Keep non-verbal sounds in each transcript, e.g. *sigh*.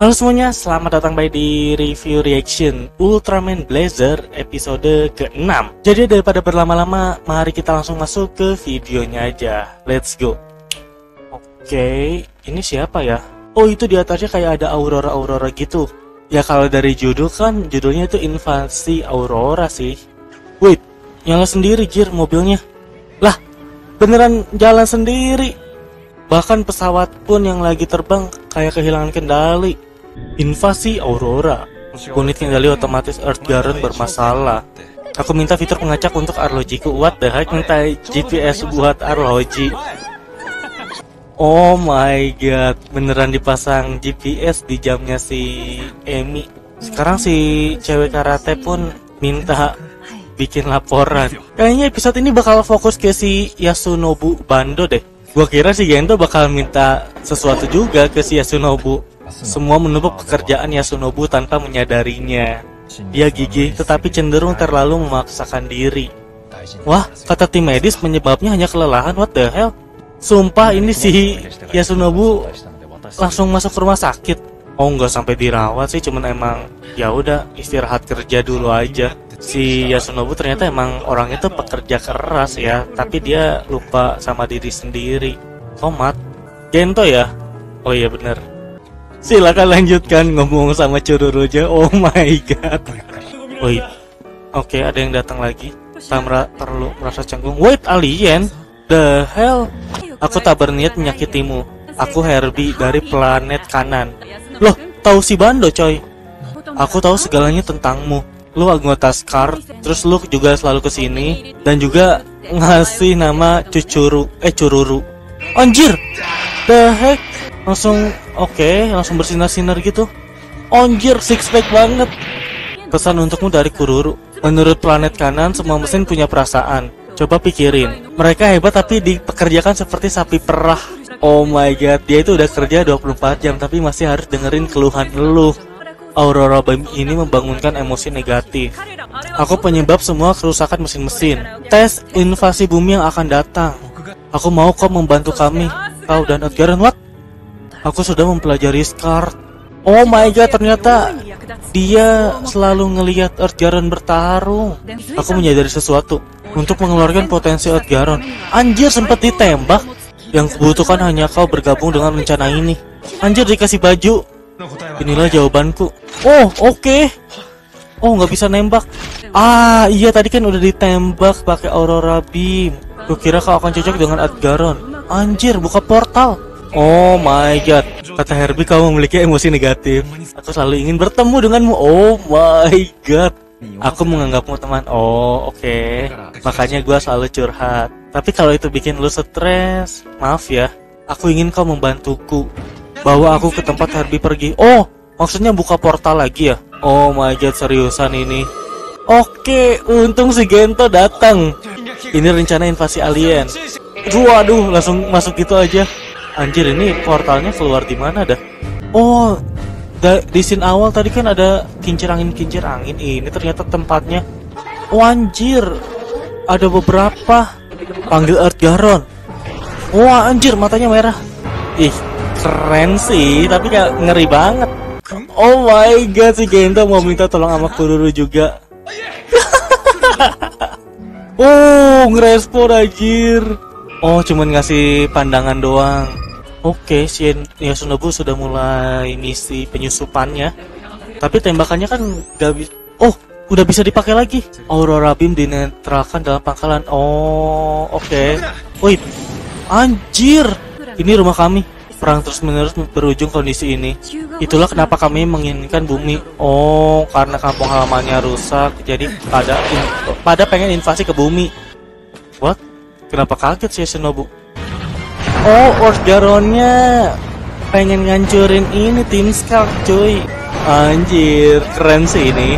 Halo semuanya, selamat datang kembali di review reaction Ultraman Blazer episode ke-6 Jadi daripada berlama-lama, mari kita langsung masuk ke videonya aja. Let's go. Oke, ini siapa ya? Oh itu di atasnya kayak ada aurora-aurora gitu. Ya kalau dari judul kan, judulnya itu invasi aurora sih. Wait, nyala sendiri gear mobilnya. Lah, beneran jalan sendiri. Bahkan pesawat pun yang lagi terbang kayak kehilangan kendali Invasi Aurora. Unit kendali otomatis Earth Garden bermasalah. Aku minta fitur pengacak untuk arlojiku. What the heck? Minta GPS buat arloji. Oh my god, beneran dipasang GPS di jamnya si Emi. Sekarang si cewek karate pun minta bikin laporan. Kayaknya episode ini bakal fokus ke si Yasunobu Bando deh. Gua kira si Gento bakal minta sesuatu juga ke si Yasunobu. Semua menumpuk pekerjaan Yasunobu tanpa menyadarinya. Dia gigih tetapi cenderung terlalu memaksakan diri. Wah, kata tim medis penyebabnya hanya kelelahan. What the hell? Sumpah ini si Yasunobu langsung masuk rumah sakit. Oh nggak sampai dirawat sih, cuman emang ya udah istirahat kerja dulu aja. Si Yasunobu ternyata emang orang itu pekerja keras ya, tapi dia lupa sama diri sendiri. Tomat, Gento ya? Oh iya bener. Silakan lanjutkan ngomong sama Cururuja. Oh my god. Wait. Oke, okay, ada yang datang lagi. Tamra perlu merasa canggung. Wait, alien. The hell? Aku tak berniat menyakitimu. Aku Herbie dari planet kanan. Loh, tahu si Bando, coy. Aku tahu segalanya tentangmu. Lu anggota Scar, terus lu juga selalu ke sini dan juga ngasih nama Cucuru, eh Cururu. Anjir, the heck? Langsung oke, langsung bersinar-sinar gitu. Anjir, six pack banget. Pesan untukmu dari Kururu. Menurut planet kanan, semua mesin punya perasaan. Coba pikirin, mereka hebat tapi dipekerjakan seperti sapi perah. Oh my god, dia itu udah kerja 24 jam tapi masih harus dengerin keluhan lu. Aurora Beam ini membangunkan emosi negatif. Aku penyebab semua kerusakan mesin-mesin. Tes invasi bumi yang akan datang. Aku mau kau membantu kami. Kau dan Edgaran, what? Aku sudah mempelajari Scar. Oh my god, ternyata dia selalu ngelihat Earthgaron bertarung. Aku menyadari sesuatu untuk mengeluarkan potensi Earthgaron. Anjir, sempat ditembak. Yang kubutuhkan hanya kau bergabung dengan rencana ini. Anjir, dikasih baju. Inilah jawabanku. Oh, oke. Okay. Oh, nggak bisa nembak. Ah, iya tadi kan udah ditembak pakai Aurora Beam. Kukira kau akan cocok dengan Edgaron. Anjir, buka portal. Oh my god, kata Herbie kamu memiliki emosi negatif. Aku selalu ingin bertemu denganmu. Oh my god. Aku menganggapmu teman. Oh, oke. Okay. Makanya gue selalu curhat. Tapi kalau itu bikin lu stres, maaf ya. Aku ingin kau membantuku. Bawa aku ke tempat Herbie pergi. Oh, maksudnya buka portal lagi ya? Oh my god, seriusan ini. Oke, untung si Gento datang. Ini rencana invasi alien. Waduh, langsung masuk gitu aja. Anjir ini portalnya keluar di mana dah? Oh, da, di scene awal tadi kan ada kincir angin kincir angin. Ini ternyata tempatnya. Oh anjir, ada beberapa. Panggil Earth Garon. Wah anjir matanya merah. Ih keren sih, tapi gak ngeri banget. Oh my god si Gento mau minta tolong sama Kururu juga. *laughs* oh ngerespon anjir. Oh cuman ngasih pandangan doang. Oke, si Yasunobu sudah mulai misi penyusupannya. Tapi tembakannya kan gak bisa. Oh, udah bisa dipakai lagi. Aurora Beam dinetralkan dalam pangkalan. Oh, oke. Okay. Wih, anjir. Ini rumah kami. Perang terus menerus berujung kondisi ini. Itulah kenapa kami menginginkan bumi. Oh, karena kampung halamannya rusak. Jadi pada pada pengen invasi ke bumi. What? Kenapa kaget si Yasunobu? Oh, Orgaronnya pengen ngancurin ini tim Scark cuy. Anjir, keren sih ini.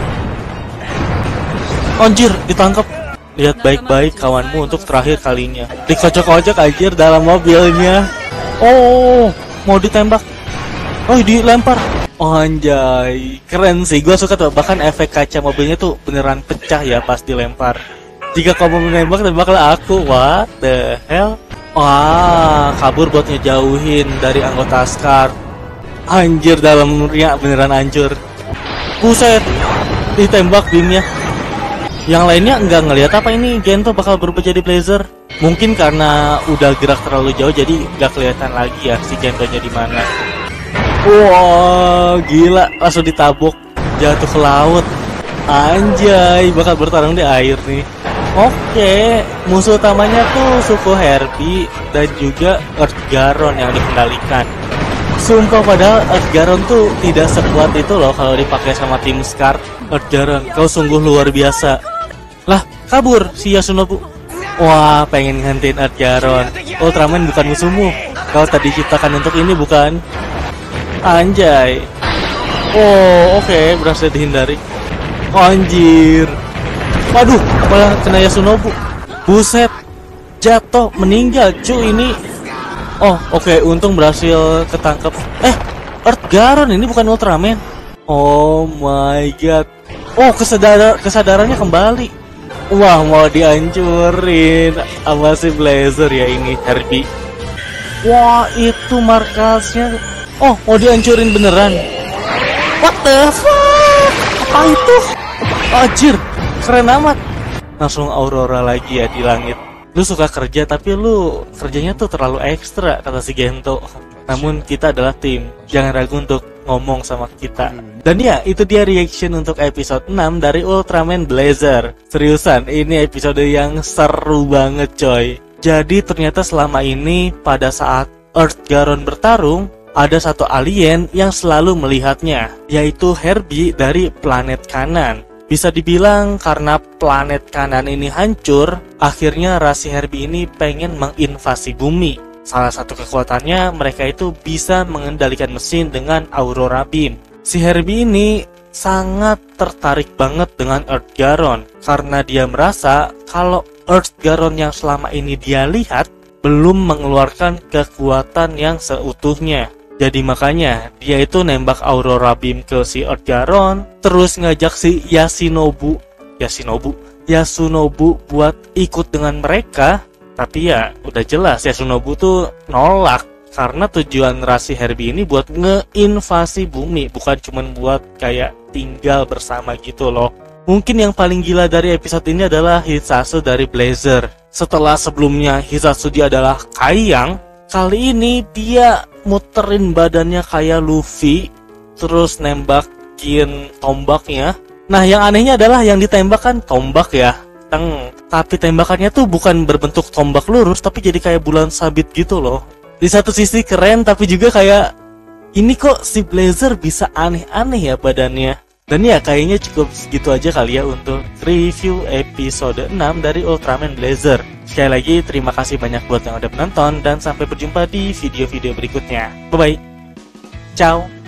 Anjir, ditangkap. Lihat baik-baik kawanmu untuk terakhir kalinya. Dikocok-kocok anjir dalam mobilnya. Oh, mau ditembak. Oh, dilempar. Oh, anjay, keren sih. Gua suka tuh. Bahkan efek kaca mobilnya tuh beneran pecah ya pas dilempar. Jika kamu menembak, tembaklah aku. What the hell? Wah, kabur buat ngejauhin dari anggota Scar. Anjir dalamnya beneran hancur. Buset, ditembak beamnya. Yang lainnya nggak ngelihat apa ini Gento bakal berubah jadi Blazer. Mungkin karena udah gerak terlalu jauh jadi nggak kelihatan lagi ya si Gentonya di mana. Wow, gila langsung ditabuk jatuh ke laut. Anjay, bakal bertarung di air nih. Oke, musuh utamanya tuh suku Herbie dan juga Earth Garon yang dikendalikan. Sumpah padahal Earth Garon tuh tidak sekuat itu loh kalau dipakai sama tim Scar. Earth Garon, kau sungguh luar biasa. Lah, kabur si Yasunobu. Wah, pengen ngantin Earth Garon. Ultraman bukan musuhmu. Kau tadi ciptakan untuk ini bukan? Anjay. Oh, oke, okay, berhasil dihindari. anjir. Waduh, malah kena Yasunobu. Buset. Jatuh, meninggal. Cu, ini Oh, oke, okay. untung berhasil ketangkep. Eh, Earth Garon ini bukan Ultraman. Oh my god. Oh, kesadar kesadarannya kembali. Wah, mau dihancurin sama si Blazer ya ini Herbie. Wah, itu markasnya. Oh, mau dihancurin beneran. What the fuck? Apa itu? Anjir, keren amat. Langsung Aurora lagi ya di langit. Lu suka kerja tapi lu kerjanya tuh terlalu ekstra kata si Gento. Namun kita adalah tim. Jangan ragu untuk ngomong sama kita. Dan ya itu dia reaction untuk episode 6 dari Ultraman Blazer. Seriusan ini episode yang seru banget coy. Jadi ternyata selama ini pada saat Earth Garon bertarung ada satu alien yang selalu melihatnya, yaitu Herbie dari planet kanan. Bisa dibilang karena planet kanan ini hancur, akhirnya rasi Herbie ini pengen menginvasi bumi. Salah satu kekuatannya mereka itu bisa mengendalikan mesin dengan Aurora Beam. Si Herbie ini sangat tertarik banget dengan Earth Garon karena dia merasa kalau Earth Garon yang selama ini dia lihat belum mengeluarkan kekuatan yang seutuhnya. Jadi makanya dia itu nembak Aurora Beam ke si Earth Garon, terus ngajak si Yashinobu, Yashinobu, Yasunobu buat ikut dengan mereka. Tapi ya udah jelas Yasunobu tuh nolak karena tujuan rasi Herbie ini buat ngeinvasi bumi, bukan cuma buat kayak tinggal bersama gitu loh. Mungkin yang paling gila dari episode ini adalah Hitsasu dari Blazer. Setelah sebelumnya Hitsasu dia adalah Kayang, kali ini dia muterin badannya kayak Luffy terus nembakin tombaknya. Nah yang anehnya adalah yang ditembak kan tombak ya. Teng. tapi tembakannya tuh bukan berbentuk tombak lurus tapi jadi kayak bulan sabit gitu loh. Di satu sisi keren tapi juga kayak ini kok si Blazer bisa aneh-aneh ya badannya dan ya kayaknya cukup segitu aja kali ya untuk review episode 6 dari Ultraman Blazer. Sekali lagi terima kasih banyak buat yang udah menonton dan sampai berjumpa di video-video berikutnya. Bye bye. Ciao.